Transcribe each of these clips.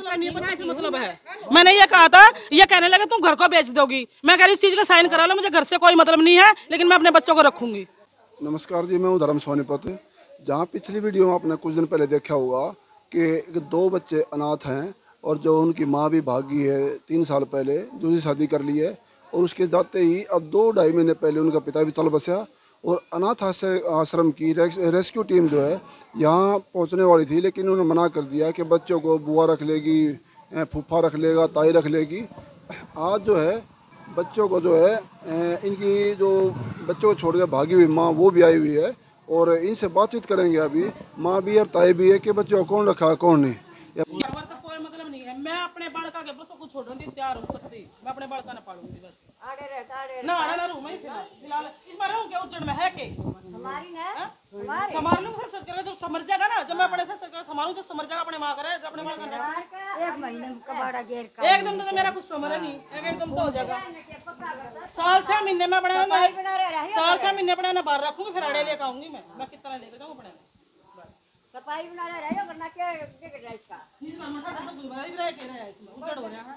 मतलब से मतलब है। मैंने ये कहा था ये कहने लगे तुम घर को बेच दोगी। मैं कह रही इस चीज़ का साइन करा लो मुझे घर से कोई मतलब नहीं है लेकिन मैं अपने बच्चों को रखूँगी। नमस्कार जी मैं हूँ धर्म सोनीपत जहाँ पिछली वीडियो में आपने कुछ दिन पहले देखा होगा कि दो बच्चे अनाथ हैं और जो उनकी माँ भी भागी है तीन साल पहले दूसरी शादी कर ली है और उसके जाते ही अब दो ढाई महीने पहले उनका पिता भी चल बसा और अनाथ आश्रम की रेस्क्यू टीम जो है, यहाँ पहुँचने वाली थी, लेकिन उन्होंने मना कर दिया कि बच्चों को बुआ रख लेगी फूफा रख लेगा, ताई रख लेगी। आज जो है, बच्चों को जो है इनकी जो बच्चों को छोड़ के भागी हुई माँ, वो भी आई हुई है, और इनसे बातचीत करेंगे अभी। माँ भी और ताई भी है कि बच्चों को कौन रखा, कौन नहीं। मतलब है। मैं अपने बालका के बसों को छोड़ने तैयार हूँ कत्ती मैं अपने बालका ना पालूँगी, बस। आड़े रहता आड़े ना आड़ा ना रूम में इस बार रहूँ क्या उज्जैन में है के? हमारी ना हाँ? हमारी संभाल लूँगा सर सर जब समझ जाएगा ना जब मैं अपने से सर संभालूं तो समझ जाएगा अपने माँ करे अपने माँ करे एक महीने में कबाड़ा गेर का एकदम तो मेरा कुछ समझ नहीं एक एकदम तो हो जाएगा। साल छह महीने में रहे रही साल छह महीने अपने ना बाहर रखूँगी फिर अड़े लेकर आऊँगी मैं। मैं कितना लेकर जाऊँ अपने सफ़ाई बना रहे रही वरना क्या बिगड़ रहा इसका? इस बार मठा सब ही रहा है कह रहा है इसमें उजड़ हो रहा है।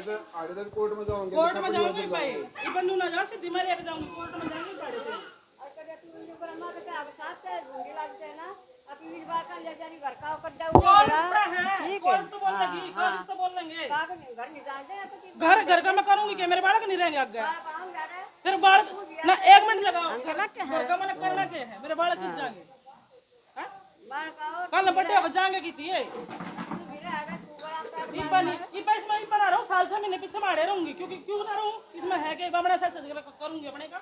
कोर्ट में जाओगे कोर्ट में ना जाऊँगी कोर्ट में जाऊँगी गाड़ी से और कभी तू वीडियो पर अब साथ है ना अभी ले जानी घर का कर है है तो बोल लेगी कौन तो बोल लेंगे। कागज़ घर नहीं जाते तो घर घर का मैं करूँगी क्या? मेरे बालक नहीं रहेंगे आगे। काम जा रहे फिर बालक ना एक मिनट लगाओ। घर घर का मैंने करना क्या है। मेरे बालक किस जाएँगे। हाँ? कल होकर जाएँगे की थी ये? पर इसमें ई पर आ रहा हूँ साल मारे रहूँगी? क्योंकि क्यों ना रहूँ? इसमें है कि बड़ा सा करूँगी अपने का।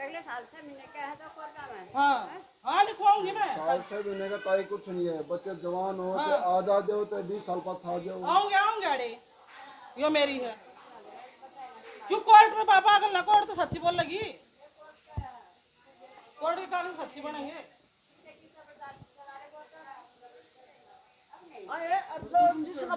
अगले साल से महीने क्या है तो कोर्ट में हाँ। हाँ लिखवाऊँगी मैं। साल छह महीने का ताई कुछ नहीं है। बच्चे जवान हो तो आज़ाद हो तो बीस साल पास आ जाओ। आऊँगे आऊँगे अड़े यो मेरी है। क्यों कोर्ट में पापा अगर ना कोर्ट तो सच्ची बोल लगी? कोर्ट के कारण सच्ची बनेंगे अरे अब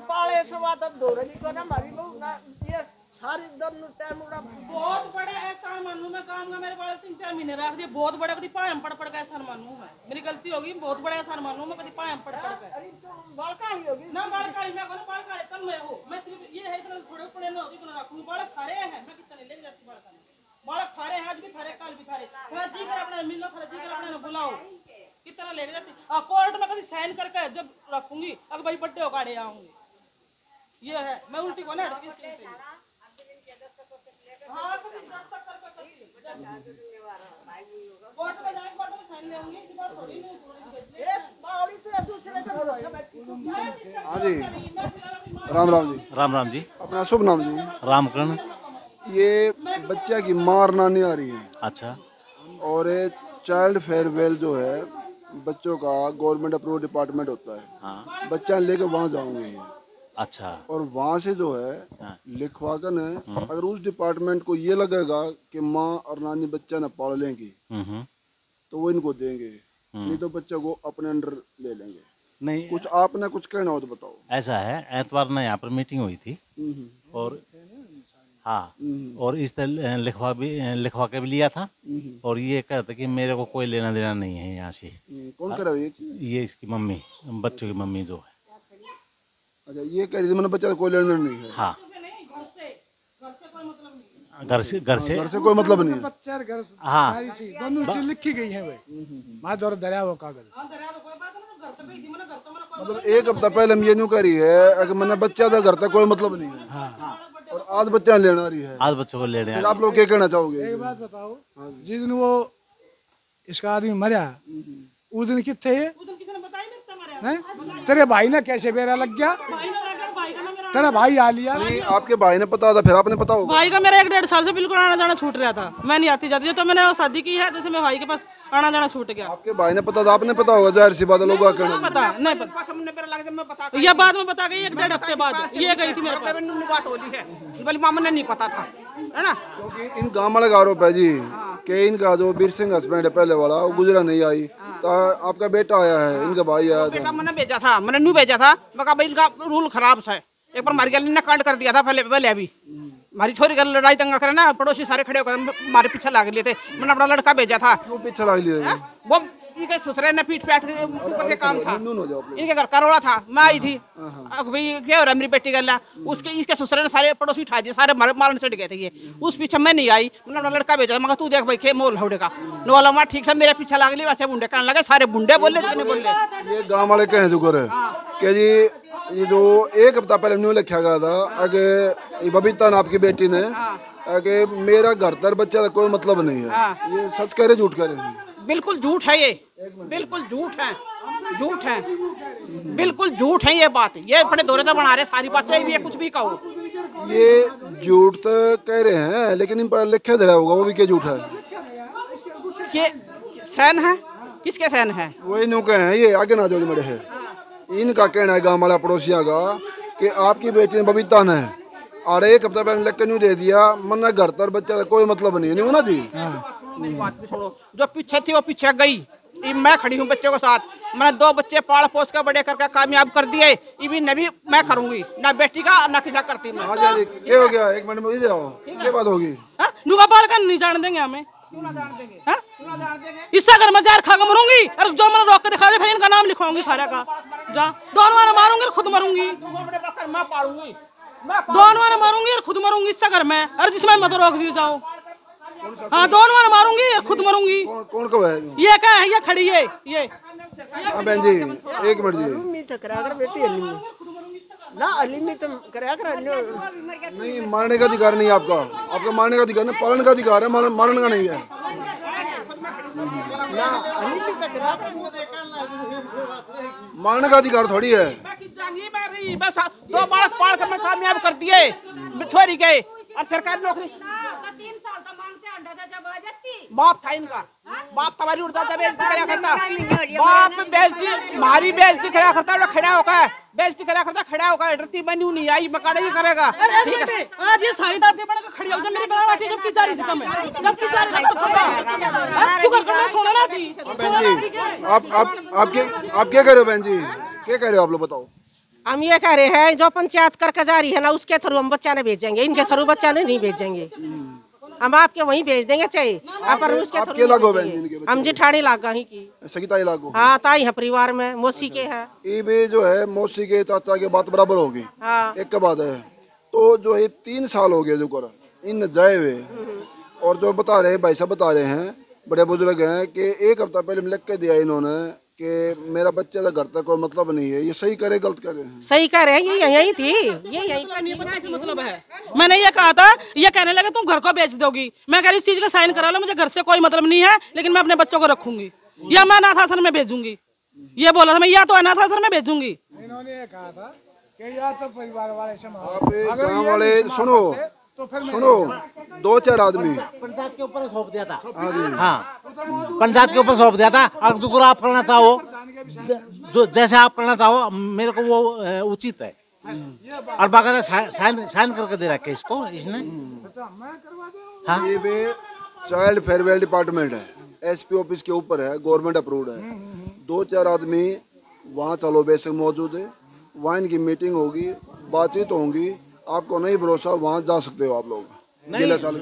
पाले सवा तब को ना बहू ना ये सारी दम नु टाइम उड़ा बहुत बड़ा एहसान मानू मैं काम का मेरे बाल तीन चार महीने रख दिए बहुत बड़ा कभी पायम पड़ पड़ का मानू मैं मेरी गलती होगी बहुत बड़ा एहसान मानू मैं कभी पायम पड़ पड़ का अरे तो ही होगी ना बाल काली मैं कोनो बाल काले कम मैं हो मैं सिर्फ़ ये है इतना थोड़े पड़े ना होगी बाल खरे हैं मैं कितने ले जाती बाल काले बाल खरे हैं आज भी खरे कल भी खरे थोड़ा जी कर अपने मिलो थोड़ा जी कर अपने बुलाओ कितना ले जाती कोर्ट में कभी साइन करके जब रखूँगी अगर भाई बड्डे हो गाड़े आऊँगी ये है। मैं उल्टी को ना हाँ कभी दस्तक करके में जाएँगे कोर्ट में साइन लेंगे इस बार थोड़ी नहीं एक बावड़ी तो दूसरे के भरोसे बैठी तू हाँ जी राम राम जी। राम राम जी। अपना शुभ नाम जी। रामकरण। ये बच्चा की मार नानी आ रही है। अच्छा। और ये चाइल्ड फेयरवेल जो है बच्चों का गवर्नमेंट अप्रूव डिपार्टमेंट होता है। हाँ। बच्चा लेके वहाँ जाऊँगे। अच्छा। और वहाँ से जो है हाँ। लिखवा कर अगर उस डिपार्टमेंट को ये लगेगा कि माँ और नानी बच्चा न पाल लेंगी हम्म। हम्म। तो वो इनको देंगे। नहीं तो बच्चे को अपने अंडर ले लेंगे। नहीं कुछ आपने कुछ कहना हो तो बताओ। ऐसा है एतवार में यहाँ पर मीटिंग हुई थी। हम्म, और हाँ हम्म, और इस तरह लिखवा भी लिखवा के भी लिया था। हम्म, और ये कहते कि मेरे को कोई लेना देना नहीं है यहाँ से। हम्म, कौन कर चीज़ ये इसकी मम्मी बच्चों की मम्मी जो है। अच्छा ये कह रही थी मैंने बच्चा को कोई लेना नहीं है। हाँ। घर से घर से कोई मतलब नहीं घर से घर से? से कोई मतलब नहीं बच्चा घर हाँ। सारी चीज़ दोनों चीज़ लिखी गई है वे। माँ द्वारा दरिया वो कागज़। हाँ दरिया तो तो कोई मतलब एक हफ़्ता पहले हम ये नहीं कह रही है अगर मैंने बच्चा था घर तक कोई मतलब नहीं है। हाँ। और आज बच्चा लेना रही है। आज बच्चों को ले रहे फिर हैं आप लोग क्या कहना चाहोगे? एक बात बताओ जिस दिन वो इसका आदमी मरा उस दिन कितने हैं? तेरे भाई ने कैसे बेरा लग गया? भाई ने लगा भाई का ना मेरा तेरा भाई आ लिया। नहीं आपके भाई ने पता था फिर आपने पता होगा। भाई का मेरा एक डेढ़ साल से बिल्कुल आना जाना छूट रहा था। मैं नहीं आती जाती तो मैंने वो शादी की है जैसे मेरे भाई के पास आना जाना छूट गया। आपके भाई ने पता था आपने पता होगा ज़ाहिर सी बात है लोगों पता नहीं पता मैं बता ये बाद में बता गई एक डेढ़ हफ़्ते बाद। ये गई थी मेरे बात हो है बोले मामा ने नहीं पता था है ना? क्योंकि इन गाँव वाले का आरोप है जी कि इनका जो वीर सिंह हस्बैंड है पहले वाला वो गुजरा नहीं आई। आपका बेटा आया है इनका भाई आया बेटा मैंने भेजा था मैंने न्यू भेजा था मैं कहा भाई इनका रूल खराब था एक बार मारी ने कांड कर दिया था पहले पहले अभी। हमारी छोरी का लड़ाई दंगा करे ना पड़ोसी सारे खड़े होकर हमारे पीछे लाग लिए थे। मैंने अपना लड़का भेजा था। वो पीछे लाग लिया वो इनके ससुरे ने पीठ पैठ के ऊपर के काम था। हो। इनके घर करोड़ा था। मैं आई थी। अब भाई क्या हो रहा मेरी बेटी गला उसके इसके ससुरे ने सारे पड़ोसी उठा दिए सारे मार मारने चढ़ गए थे ये। उस पीछे मैं नहीं आई। मैंने अपना लड़का भेजा मगर तू देख भाई के मोल हौड़े का? नवाला माँ ठीक से मेरे पीछे लाग ली वैसे बुंडे कहने लगे सारे बुंडे बोले बोले। ये गाँव वाले कहे जुगर है कि जी ये जो एक हफ़्ता पहले न्यू लिखा गया था आगे ये बबीता ने आपकी बेटी ने आगे मेरा घर तर बच्चा कोई मतलब नहीं है। ये सच कह रहे झूठ कह रहे हैं। बिल्कुल झूठ है ये। बिल्कुल झूठ है। झूठ है। बिल्कुल झूठ है ये बात। ये बड़े दौरे तो बना रहे सारी बातें भी है कुछ भी कहो। ये झूठ तो कह रहे हैं लेकिन इन पर लिखा दे रहा होगा वो भी क्या झूठ है? ये सहन है? किसके सहन है? वही न्यू कहे हैं ये आगे ना जो मेरे। है इनका कहना है गाँव वाला पड़ोसिया का कि आपकी बेटी ने बबीता ने और एक हफ़्ता पहले लिख के न्यू दे दिया मन्ना घर तर बच्चा कोई मतलब नहीं है नहीं होना जी मेरी बात भी छोड़ो जो पीछे थी वो पीछे गई। मैं खड़ी हूँ बच्चे के साथ। मैंने दो बच्चे पाल पोस कर बड़े करके कामयाब कर दिए। ये भी मैं करूँगी। ना बेटी का ना किसा करती मैं। हाँ जी क्या हो गया? एक मिनट में इधर आओ। क्या बात होगी? हाँ? नुका बाल का नहीं जान देंगे हमें। क्यों ना जान देंगे? हाँ? क्यों ना जान देंगे? इससे अगर मैं जार खा के मरूँगी और जो मैंने रोक के दिखा दे फिर इनका नाम लिखवाऊँगी सारे का। जा। दोनों बार मारूँगी और खुद मरूँगी। तुम मैं पालूँगी। दोनों बार मारूँगी और खुद मरूँगी इससे अगर मैं। और जिसमें मत रोक दी जाओ। हाँ दोनों बार मारूँगी और खुद मरूँगी। कौन कौन कब है ये क्या है? ये खड़ी है ये। हाँ बहन जी एक मिनट जी। मी तो कर बेटी अली में ना अली में तो करा कर नहीं मारने का अधिकार नहीं है आपका। आपका मारने का अधिकार नहीं पालन का अधिकार है मारने का नहीं है। तो मारने का अधिकार थोड़ी है। बस दो बालक पाल कर मैं कामयाब कर दिए छोरी गए और सरकारी नौकरी तीन साल तो मांगते अंडा दे जब आ जाती बाप था इनका। बाप तुम्हारी उड़ता था बेइज्जती करा करता। बाप बेइज्जती मारी बेइज्जती करा करता वो खड़ा होकर बेइज्जती करा करता खड़ा होकर डरती बनी नहीं आई मकाने ही। करेगा आज ये सारी दादी बना खड़ी हो जब मेरी बना जब की जा रही थी है? जब की जा रही थी कर करना सोना ना थी बहन जी आप आप आप क्या आप क्या कह रहे हो बहन जी? क्या कह रहे हो आप लोग बताओ। हम ये कह रहे हैं जो पंचायत करके जा रही है ना उसके थ्रू हम बच्चा ने भेजेंगे इनके थ्रू बच्चा ने नहीं भेजेंगे। हम आपके वहीं भेज देंगे चाहिए आप आप थ्रू लागो हम जिठाड़ी लागा ही की। सगिता इलाको हाँ। ताई है परिवार में मौसी के है। ये भी जो है मौसी के चाचा के बात बराबर होगी। हाँ। एक के बाद है। तो जो है तीन साल हो गए जो कर। इन जाए हुए। और जो बता रहे हैं भाई साहब बता रहे हैं बड़े बुज़ुर्ग हैं कि एक हफ़्ता पहले लिख के दिया इन्होंने। कि मेरा बच्चे का घर तक कोई मतलब नहीं है। ये सही करे गलत करे? सही कह रहे हैं ये यही थी। ये यही। से मतलब है। मैंने ये कहा था ये कहने लगे तुम घर को बेच दोगी। मैं कह रही इस चीज़ का साइन करा लो मुझे घर से कोई मतलब नहीं है लेकिन मैं अपने बच्चों को रखूँगी। या मैं अनाथ आश्रम में भेजूँगी। ये बोला था मैं या तो अनाथ आश्रम में भेजूँगी। इन्होंने ये कहा था कि या तो परिवार वाले आप अगर वाले सुनो। तो फिर सुनो दो चार आदमी। पंचायत के ऊपर सौंप दिया था। हाँ पंचायत के ऊपर सौंप दिया था। अगर जो आप करना चाहो जो जैसे आप करना चाहो मेरे को वो उचित है। और बाकायदा साइन साइन करके दे रखे इसको इसने। हाँ। ये चाइल्ड फेयरवेल डिपार्टमेंट है। एसपी ऑफ़िस के ऊपर है गवर्नमेंट अप्रूव्ड है। दो चार आदमी वहाँ चलो बेसिक मौजूद है। वहाँ इनकी मीटिंग होगी बातचीत होंगी। आपको नहीं भरोसा वहाँ जा सकते हो आप लोग। जिला चालू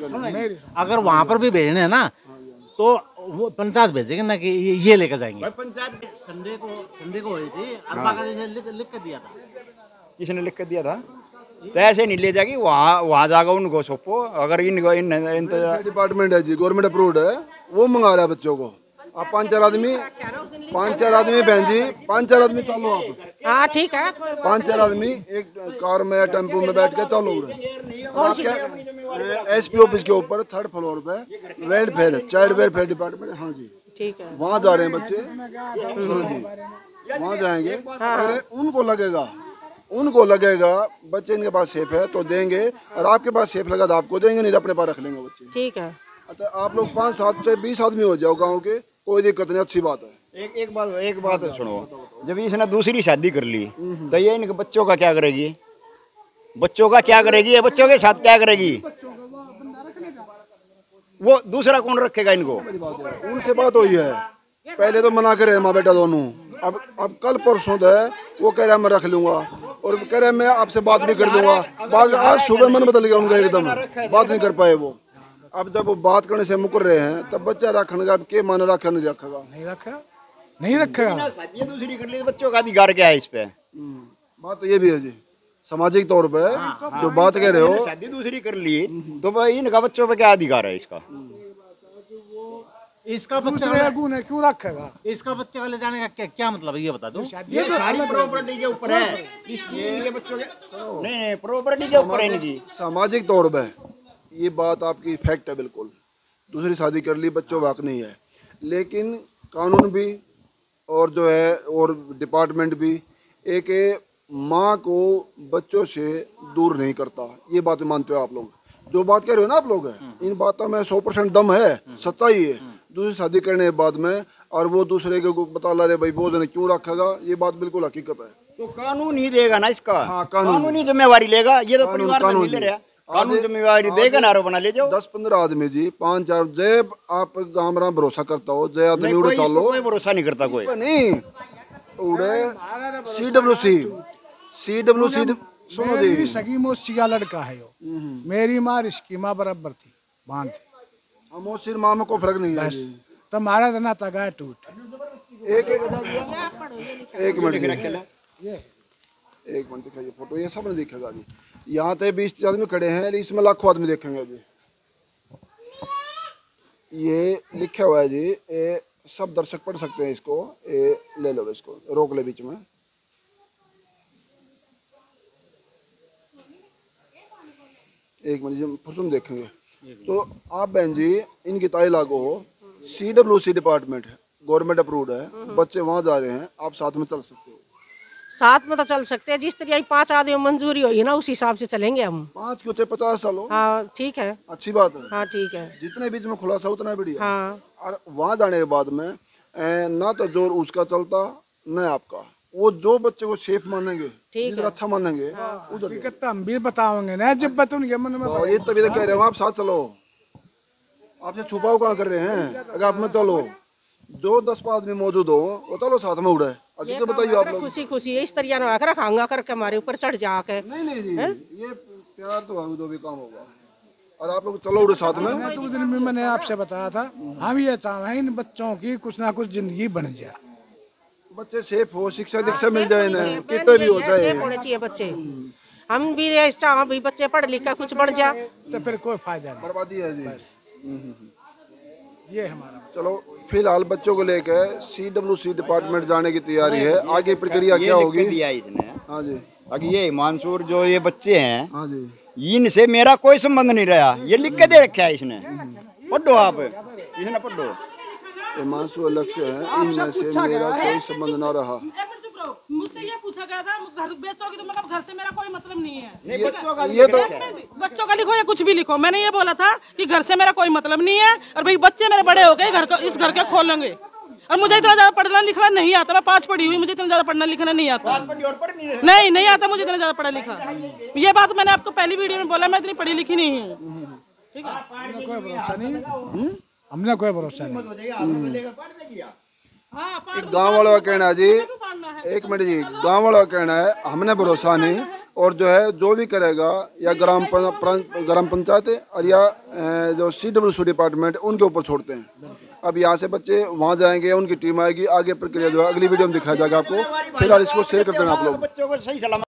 अगर वहाँ पर भी भेजने हैं ना तो वो पंचायत भेजेंगे ना कि ये, ये लेकर जाएँगे। पंचायत संडे को संडे को हुई थी और बाकायदा लिख, लिख कर दिया था। इसने लिख कर दिया था? तो ऐसे नहीं ले जाएगी वहाँ वहाँ जाकर उनको सौंपो। अगर इनको इन इंतज़ार डिपार्टमेंट है जी गवर्नमेंट अप्रूव्ड है वो मंगा रहा है बच्चों को। आप पाँच चार आदमी पाँच चार आदमी बहन जी पाँच चार आदमी चलो आप। हाँ ठीक है पाँच चार आदमी एक कार में या टेंपो में बैठ के चलो एस पी ऑफ़िस के ऊपर थर्ड फ्लोर पे वेलफेयर चाइल्ड वेलफेयर डिपार्टमेंट हाँ जी। ठीक है। वहाँ जा रहे हैं बच्चे। सुनो जी। वहाँ जाएँगे। अगर उनको लगेगा उनको लगेगा बच्चे इनके पास सेफ़ है तो देंगे। और आपके पास सेफ़ लगा तो आपको देंगे नहीं तो अपने पास रख लेंगे बच्चे। ठीक है। अच्छा आप लोग पाँच सात से बीस आदमी हो जाओ गाँव के। कोई दिक्कत नहीं अच्छी बात है एक एक बात एक बात है। सुनो। जब इसने दूसरी शादी कर ली तो ये इनके बच्चों का क्या करेगी? बच्चों का क्या करेगी? ये बच्चों के साथ क्या करेगी? वो दूसरा कौन रखेगा इनको? उनसे बात हुई है। पहले तो मना करे माँ बेटा दोनों। अब अब कल परसों तो है वो कह रहा है मैं रख लूँगा। और कह रहा है मैं आपसे बात भी कर लूँगा। आज सुबह मन बदल गया उनका एकदम। बात नहीं कर पाए वो। अब जब वो बात करने से मुकर रहे हैं तब बच्चा रखने का के माने रखा नहीं रखेगा? नहीं रखा? नहीं रखेगा शादी दूसरी कर ली तो बच्चों का अधिकार क्या है इस पे? बात तो ये भी है जी। सामाजिक तौर पे जो बात कह रहे हो शादी दूसरी कर ली तो भाई इनका बच्चों पे क्या अधिकार है इसका? इसका बच्चा गुण है क्यों रखेगा? इसका बच्चे वाले जाने का क्या क्या मतलब है ये बता दो। ये तो सारी प्रॉपर्टी के ऊपर है। इसलिए बच्चों के नहीं नहीं प्रॉपर्टी के ऊपर है इनकी। सामाजिक तौर पे ये बात आपकी फैक्ट है बिल्कुल। दूसरी शादी कर ली बच्चों वाक नहीं है। लेकिन कानून भी और जो है और डिपार्टमेंट भी एक माँ को बच्चों से दूर नहीं करता। ये बात मानते हो आप लोग। जो बात कह रहे हो ना आप लोग इन बातों में सौ परसेंट दम है सच्चाई है। दूसरी शादी करने के बाद में और वो दूसरे के को बता ला रहे भाई बोझ ने क्यों रखेगा? ये बात बिल्कुल हकीकत है। तो कानून ही देगा ना इसका। हाँ, कानून। कानून ही जिम्मेवारी लेगा। ये तो कानून- परिवार कानून ले रहा कानून जिम्मेवारी देगा ना आरोप बना ले जाओ। दस पंद्रह आदमी जी पाँच चार जय आप गामरा भरोसा करता हो जय आदमी उड़े चालो। कोई भरोसा नहीं करता कोई। नहीं। उड़े। सी डब्ल्यू सी सी डब्ल्यू सी सुनो जी। मेरी सगी मौसी का लड़का है वो। मेरी माँ इसकी माँ बराबर थी बाँध थी। हम सिर माँ में कोई फ़र्क नहीं है। तो हमारा तना तगा टूट। एक एक मिनट। एक मिनट दिखाइए फ़ोटो ये सब नहीं दिखेगा जी। यहाँ पे बीस आदमी खड़े हैं इसमें लाखों आदमी देखेंगे जी। ये लिखा हुआ है जी ये सब दर्शक पढ़ सकते हैं इसको ये ले लो इसको रोक ले बीच में। एक मिनट जी फुसुम देखेंगे। तो आप बहन जी इनकी ताई लागू हो। C W C department government approved है। बच्चे वहाँ जा रहे हैं आप साथ में चल सकते हो। साथ में तो चल सकते हैं। जिस तरह की पाँच आदमी मंजूरी हुई ना उस हिसाब से चलेंगे हम। पाँच क्यों थे? पचास साल हो हाँ ठीक है। अच्छी बात है। हाँ ठीक है। जितने बीच में खुलासा उतना बढ़िया। हाँ। और वहाँ जाने के बाद में ए, ना तो ज़ोर उसका चलता न आपका। वो जो बच्चे को सेफ़ मानेंगे अच्छा मानेंगे उधर। हकीकत तो हम भी बताओगे ना जब बत उनके मन में तो ये तभी तो कह रहे हो आप साथ चलो। आपसे छुपाओ कहाँ कर रहे हैं? अगर आप में चलो। जो दस आदमी मौजूद हो वो चलो साथ में उड़े। हकीकत बताइए आप लोग। खुशी खुशी इस तरह ना आकर रखांगा करके हमारे ऊपर चढ़ जाके। नहीं नहीं नहीं ये प्यार तो भाभी दो भी काम होगा। और आप लोग चलो उड़े साथ में। मैं तो दिन भी मैंने आपसे बताया था हम ये चाहते हैं इन बच्चों की कुछ ना कुछ ज़िंदगी बन जाए। बच्चे सेफ़ हो शिक्षा दीक्षा मिल जाए इन्हें कितने भी हो जाए होने चाहिए बच्चे। हम भी चाह भी बच्चे पढ़ लिख कर कुछ बढ़ जाए। तो फिर कोई फ़ायदा नहीं। बर्बादी है जी। ये हमारा चलो। फ़िलहाल बच्चों को लेकर सी डब्ल्यू सी डिपार्टमेंट जाने की तैयारी है। आगे प्रक्रिया क्या होगी? दिया इसने। हाँ जी। अब ये मानसूर जो ये बच्चे हैं हाँ जी। इनसे मेरा कोई संबंध नहीं रहा। ये लिख के दे रखा है इसने। पढ़ो आप। इसने पढ़ो। मानसूर लक्ष्य है। इनमें से मेरा कोई संबंध ना रहा। मुझसे ये पूछा गया था घर बेचोगी तो मतलब घर से मेरा कोई मतलब नहीं है। नहीं बच्चों का ये तो बच्चों का लिखो या कुछ भी लिखो मैंने ये बोला था कि घर से मेरा कोई मतलब नहीं है और भाई बच्चे मेरे बड़े हो गए घर को इस घर के खोलेंगे। और मुझे इतना ज़्यादा पढ़ना लिखना नहीं आता मैं पाँच पढ़ी हुई मुझे इतना ज़्यादा पढ़ना लिखना नहीं आता। नहीं नहीं आता मुझे इतना ज़्यादा पढ़ा लिखा। ये बात मैंने आपको पहली वीडियो में बोला मैं इतनी पढ़ी लिखी नहीं हूँ। ठीक है? हमने कोई भरोसा नहीं? हमने कोई भरोसा नहीं। हाँ गाँव वालों का कहना जी एक मिनट जी, गाँव वालों कहना है, हमने भरोसा नहीं, और जो है, जो भी करेगा, या ग्राम ग्राम पंचायत और या जो सी डब्ल्यू सी डिपार्टमेंट उनके ऊपर छोड़ते हैं। अब यहाँ से बच्चे वहाँ जाएँगे, उनकी टीम आएगी, आगे प्रक्रिया जो है, अगली वीडियो में दिखाया जाएगा आपको। फ़िलहाल इसको शेयर कर देना आप लोग। बच्चों को सही सलामत